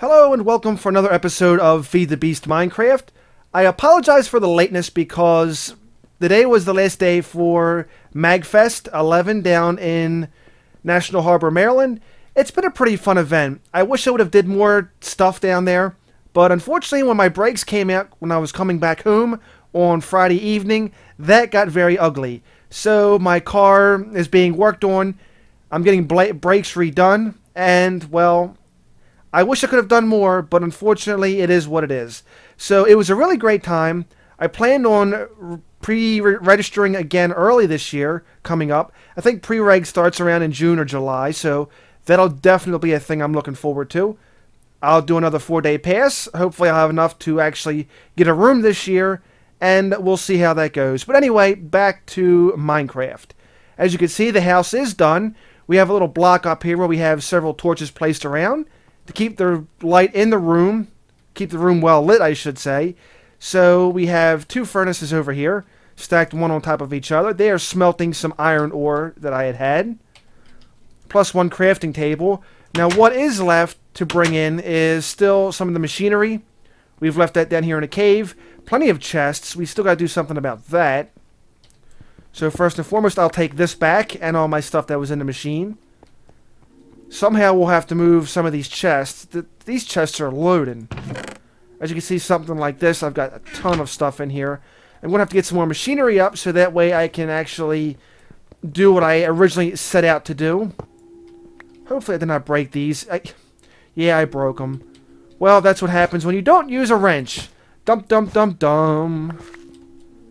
Hello and welcome for another episode of Feed the Beast Minecraft. I apologize for the lateness because the day was the last day for MagFest 11 down in National Harbor, Maryland. It's been a pretty fun event. I wish I would have did more stuff down there, but unfortunately when my brakes came out when I was coming back home on Friday evening, that got very ugly. So my car is being worked on. I'm getting brakes redone, and well, I wish I could have done more, but unfortunately, it is what it is. So it was a really great time. I planned on pre-registering again early this year, coming up. I think pre-reg starts around in June or July, so that'll definitely be a thing I'm looking forward to. I'll do another four-day pass. Hopefully, I'll have enough to actually get a room this year, and we'll see how that goes. But anyway, back to Minecraft. As you can see, the house is done. We have a little block up here where we have several torches placed around to keep the light in the room, keep the room well lit, I should say. So we have two furnaces over here, stacked one on top of each other. They are smelting some iron ore that I had had, plus one crafting table. Now what is left to bring in is still some of the machinery. We've left that down here in a cave. Plenty of chests. We still got to do something about that. So first and foremost, I'll take this back and all my stuff that was in the machine. Somehow we'll have to move some of these chests. Th these chests are loaded. As you can see, something like this. I've got a ton of stuff in here. I'm going to have to get some more machinery up so that way I can actually do what I originally set out to do. Hopefully I did not break these. I, yeah, I broke them. Well, that's what happens when you don't use a wrench. Dump, dump, dump, dump.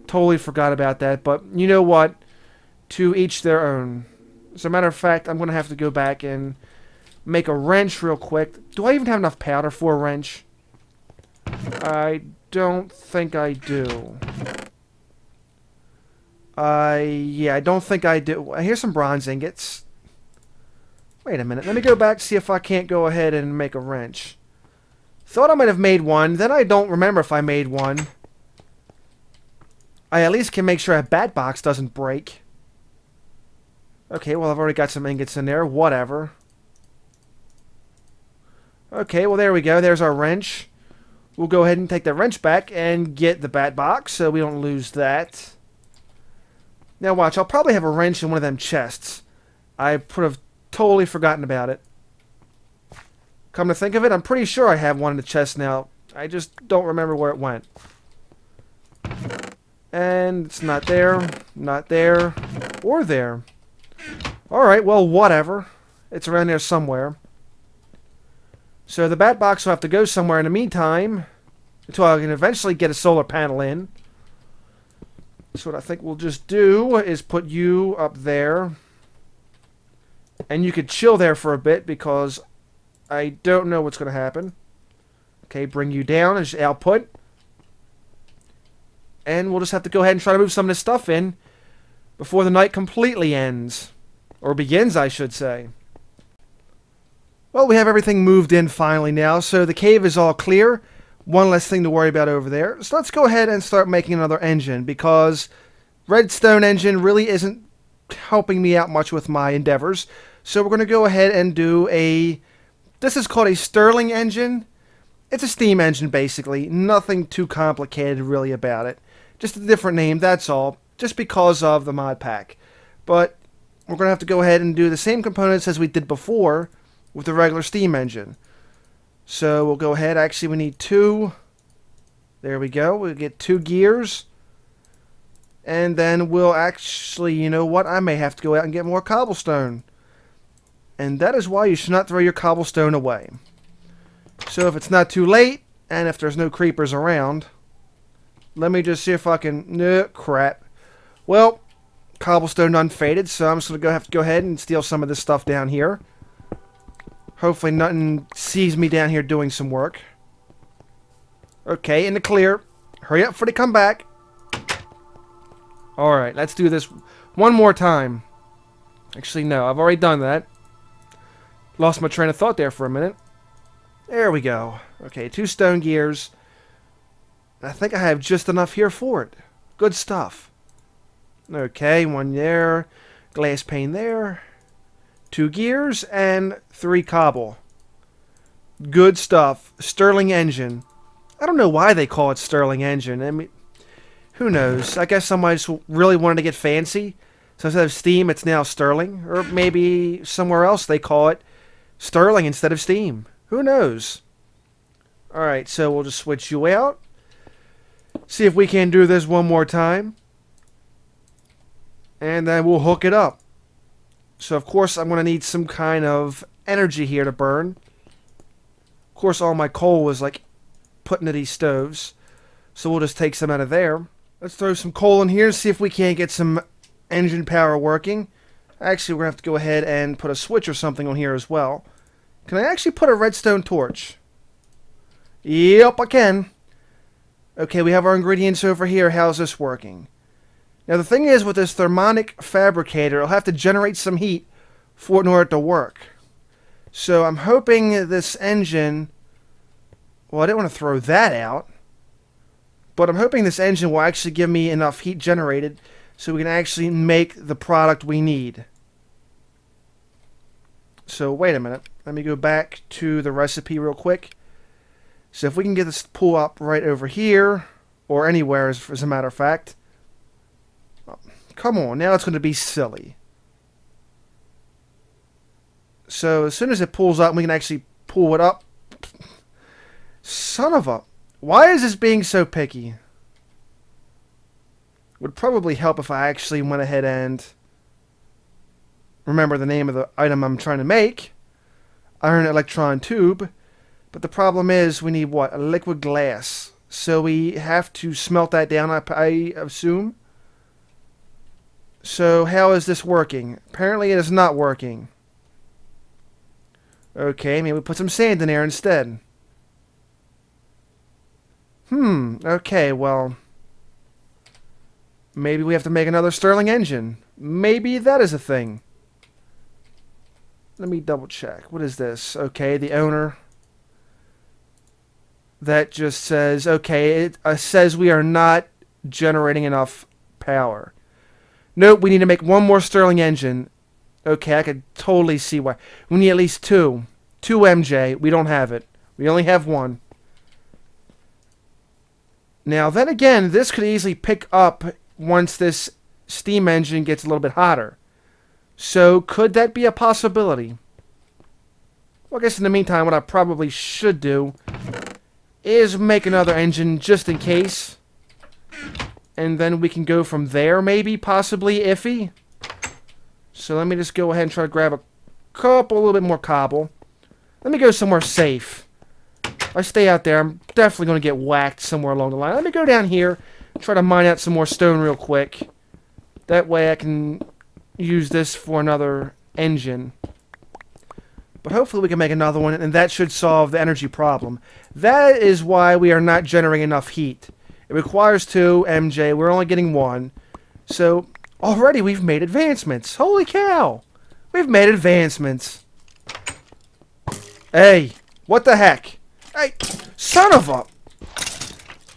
Totally forgot about that, but you know what? To each their own. As a matter of fact, I'm going to have to go back and make a wrench real quick. Do I even have enough powder for a wrench? I don't think I do. I, uh, yeah, I don't think I do. Here's some bronze ingots. Wait a minute. Let me go back see if I can't go ahead and make a wrench. Thought I might have made one. Then I don't remember if I made one. I at least can make sure a bat box doesn't break. Okay, well, I've already got some ingots in there. Whatever. Okay, well, there we go. There's our wrench. We'll go ahead and take the wrench back and get the bat box so we don't lose that. Now, watch. I'll probably have a wrench in one of them chests. I would have totally forgotten about it. Come to think of it, I'm pretty sure I have one in the chest now. I just don't remember where it went. And it's not there, not there, or there. Alright, well, whatever. It's around there somewhere. So the bat box will have to go somewhere in the meantime until I can eventually get a solar panel in. So what I think we'll just do is put you up there. And you could chill there for a bit because I don't know what's going to happen. Okay, bring you down as output. And we'll just have to go ahead and try to move some of this stuff in before the night completely ends. Or begins, I should say. Well, we have everything moved in finally now, so the cave is all clear. One less thing to worry about over there. So let's go ahead and start making another engine, because redstone engine really isn't helping me out much with my endeavors. So we're going to go ahead and do a... This is called a Stirling engine. It's a steam engine, basically. Nothing too complicated, really, about it. Just a different name, that's all. Just because of the mod pack. But we're going to have to go ahead and do the same components as we did before with the regular steam engine. So we'll go ahead. Actually, we need two. There we go. We'll get two gears. And then we'll actually, you know what? I may have to go out and get more cobblestone. And that is why you should not throw your cobblestone away. So if it's not too late, and if there's no creepers around, let me just see if I can... No, crap. Well, cobblestone unfaded, so I'm just going to go have to go ahead and steal some of this stuff down here. Hopefully nothing sees me down here doing some work. Okay, in the clear. Hurry up before they come back. Alright, let's do this one more time. Actually, no, I've already done that. Lost my train of thought there for a minute. There we go. Okay, two stone gears. I think I have just enough here for it. Good stuff. Okay, one there, glass pane there, two gears, and three cobble. Good stuff. Stirling engine. I don't know why they call it Stirling engine. I mean, who knows? I guess somebody just really wanted to get fancy. So instead of Steam, it's now Stirling. Or maybe somewhere else they call it Stirling instead of Steam. Who knows? Alright, so we'll just switch you out. See if we can do this one more time. And then we'll hook it up. So of course I'm going to need some kind of energy here to burn. Of course all my coal was like put into these stoves. So we'll just take some out of there. Let's throw some coal in here and see if we can't get some engine power working. Actually, we're going to have to go ahead and put a switch or something on here as well. Can I actually put a redstone torch? Yep, I can. Okay, we have our ingredients over here. How's this working? Now, the thing is, with this thermionic fabricator, it'll have to generate some heat for in order to work. So I'm hoping this engine... Well, I didn't want to throw that out. But I'm hoping this engine will actually give me enough heat generated so we can actually make the product we need. So wait a minute. Let me go back to the recipe real quick. So if we can get this pull up right over here, or anywhere as, as a matter of fact. Come on, now it's going to be silly. So as soon as it pulls up, we can actually pull it up. Son of a... Why is this being so picky? Would probably help if I actually went ahead and remember the name of the item I'm trying to make. Iron electron tube. But the problem is we need what? A liquid glass. So we have to smelt that down, I, I assume. So how is this working? Apparently it is not working. Okay, maybe we put some sand in there instead. Hmm, okay, well... Maybe we have to make another Stirling engine. Maybe that is a thing. Let me double check. What is this? Okay, the owner. That just says, okay, it uh, says we are not generating enough power. Nope, we need to make one more Stirling engine. Okay, I could totally see why. We need at least two. Two MJ. We don't have it. We only have one. Now, then again, this could easily pick up once this steam engine gets a little bit hotter. So could that be a possibility? Well, I guess in the meantime, what I probably should do is make another engine just in case. And then we can go from there, maybe, possibly, iffy. So let me just go ahead and try to grab a couple, a little bit more cobble. Let me go somewhere safe. If I stay out there, I'm definitely going to get whacked somewhere along the line. Let me go down here try to mine out some more stone real quick. That way I can use this for another engine. But hopefully we can make another one, and that should solve the energy problem. That is why we are not generating enough heat. It requires two MJ. We're only getting one. So already we've made advancements. Holy cow! We've made advancements. Hey, what the heck? Hey, son of a...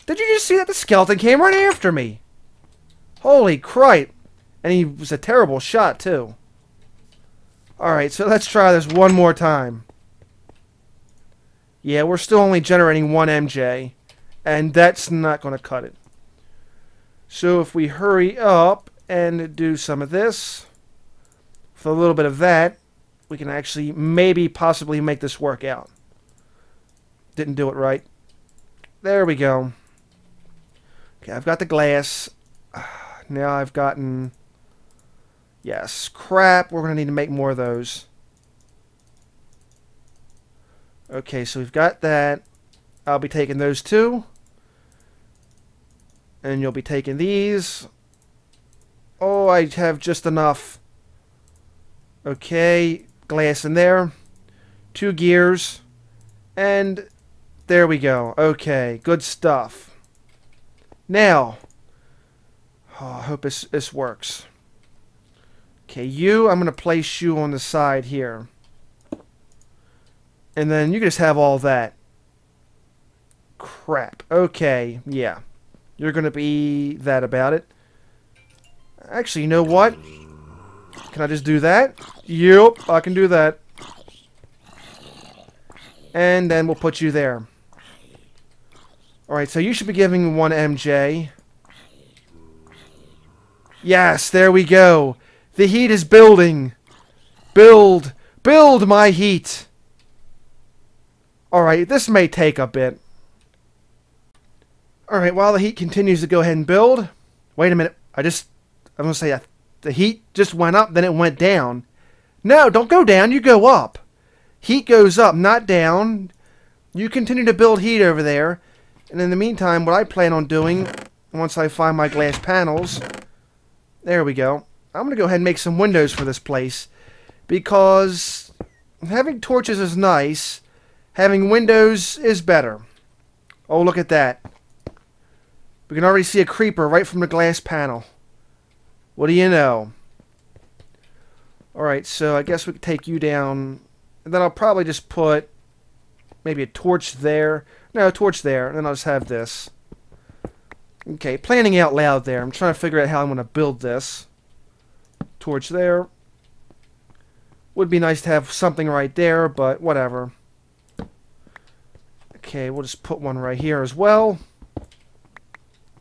Did you just see that the skeleton came right after me? Holy crap. And he was a terrible shot, too. Alright, so let's try this one more time. Yeah, we're still only generating one MJ. And that's not going to cut it. So if we hurry up and do some of this, with a little bit of that, we can actually maybe possibly make this work out. Didn't do it right. There we go. Okay, I've got the glass. Now I've gotten... Yes, crap. We're going to need to make more of those. Okay, so we've got that. I'll be taking those two. And you'll be taking these. Oh, I have just enough. Okay, glass in there. Two gears. And there we go. Okay, good stuff. Now, oh, I hope this, this works. Okay, you, I'm going to place you on the side here. And then you can just have all that. Crap. Okay, yeah. You're going to be that about it. Actually, you know what? Can I just do that? Yep, I can do that. And then we'll put you there. Alright, so you should be giving me one MJ. Yes, there we go. The heat is building. Build. Build my heat. Alright, this may take a bit. Alright, while the heat continues to go ahead and build. Wait a minute. I just... I'm going to say the heat just went up, then it went down. No, don't go down. You go up. Heat goes up, not down. You continue to build heat over there. And in the meantime, what I plan on doing, once I find my glass panels... There we go. I'm going to go ahead and make some windows for this place. Because having torches is nice. Having windows is better. Oh, look at that. We can already see a creeper right from the glass panel. What do you know? Alright, so I guess we can take you down. And then I'll probably just put maybe a torch there. No, a torch there. And then I'll just have this. Okay, planning out loud there. I'm trying to figure out how I'm going to build this. Torch there. Would be nice to have something right there, but whatever. Okay, we'll just put one right here as well.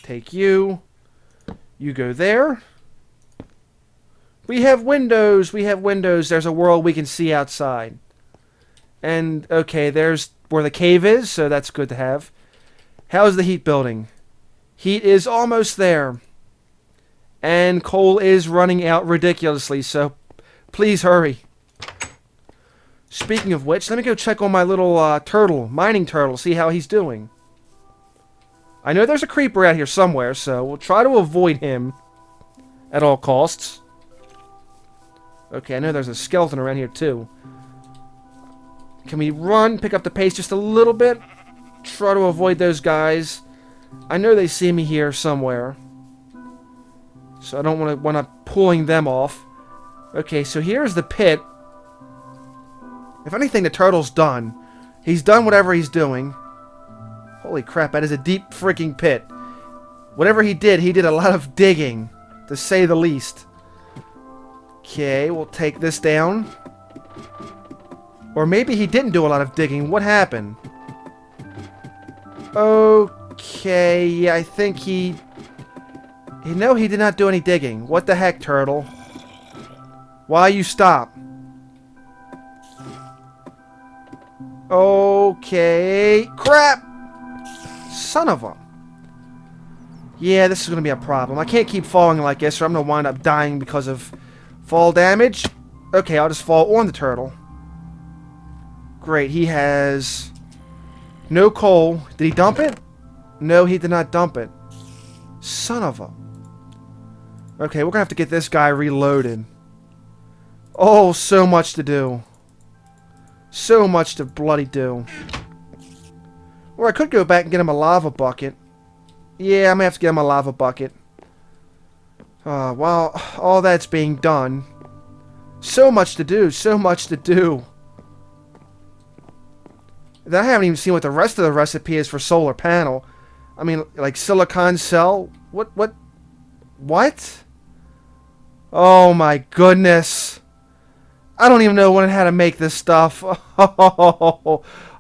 Take you. You go there. We have windows. We have windows. There's a world we can see outside. And, okay, there's where the cave is, so that's good to have. How's the heat building? Heat is almost there. And coal is running out ridiculously, so please hurry. Speaking of which, let me go check on my little uh, turtle, mining turtle, see how he's doing. I know there's a creeper out here somewhere, so we'll try to avoid him at all costs. Okay, I know there's a skeleton around here too. Can we run, pick up the pace just a little bit? Try to avoid those guys. I know they see me here somewhere. So I don't want to want to pulling them off. Okay, so here's the pit. If anything, the turtle's done. He's done whatever he's doing. Holy crap, that is a deep freaking pit. Whatever he did, he did a lot of digging, to say the least. Okay, we'll take this down. Or maybe he didn't do a lot of digging. What happened? Okay. I think he... You know he did not do any digging. What the heck, turtle? Why you stop? Okay. Crap! Son of a... Yeah, this is going to be a problem. I can't keep falling like this or I'm going to wind up dying because of fall damage. Okay, I'll just fall on the turtle. Great, he has no coal. Did he dump it? No, he did not dump it. Son of a... Okay, we're gonna have to get this guy reloaded. Oh, so much to do. So much to bloody do. Or I could go back and get him a lava bucket. Yeah, I'm gonna have to get him a lava bucket. Uh, while all that's being done, so much to do, so much to do. I haven't even seen what the rest of the recipe is for solar panel. I mean, like silicon cell? What, what, what? Oh my goodness. I don't even know when how to make this stuff.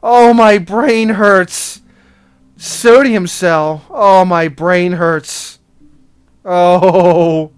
Oh, my brain hurts. Sodium cell. Oh, my brain hurts. Oh.